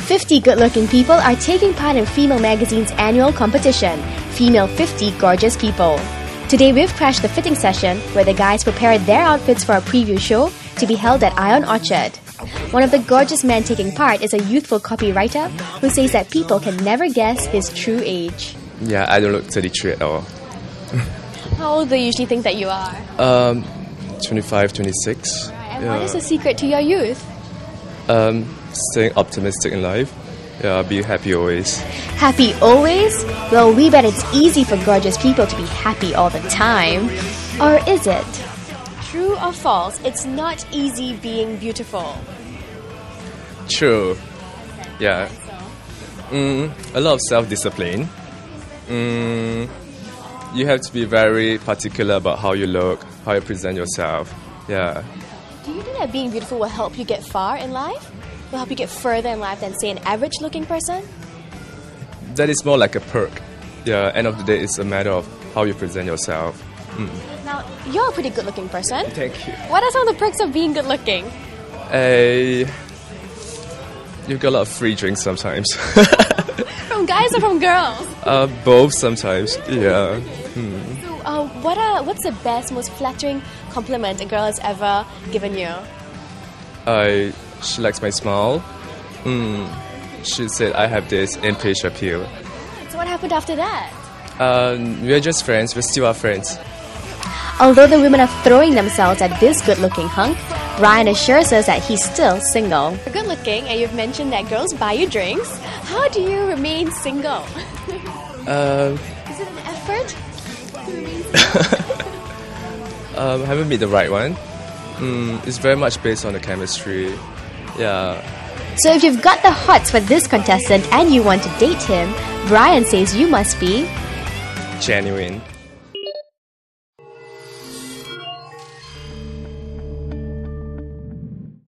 50 good looking people are taking part in Female Magazine's annual competition, Female 50 Gorgeous People. Today we've crashed the fitting session where the guys prepared their outfits for a preview show to be held at Ion Orchard. One of the gorgeous men taking part is a youthful copywriter who says that people can never guess his true age. Yeah, I don't look 33 at all. How old do you usually think that you are? Um, 25, 26. And what is the secret to your youth? Um, staying optimistic in life. Yeah, be happy always. Happy always? Well, we bet it's easy for gorgeous people to be happy all the time. Or is it? True or false? It's not easy being beautiful. True. Yeah. Mm, a lot of self-discipline. Mm, you have to be very particular about how you look, how you present yourself. Yeah. Do you think that being beautiful will help you get far in life? Will help you get further in life than, say, an average looking person? That is more like a perk. Yeah, end of the day, it's a matter of how you present yourself. Mm. Now, you're a pretty good looking person. Thank you. What are some of the perks of being good looking? A. You get a lot of free drinks sometimes. from guys or from girls? Uh, both sometimes. Yeah. Hmm. So, uh, what are what's the best, most flattering compliment a girl has ever given you? I she likes my smile. Hmm. She said I have this impish appeal. So what happened after that? Um, we're just friends. We still are friends. Although the women are throwing themselves at this good-looking hunk, Bryon assures us that he's still single. You're good looking, and you've mentioned that girls buy you drinks. How do you remain single? Um, Is it an effort? um, haven't met the right one. Mm, it's very much based on the chemistry. Yeah. So if you've got the hots for this contestant and you want to date him, Bryon says you must be genuine.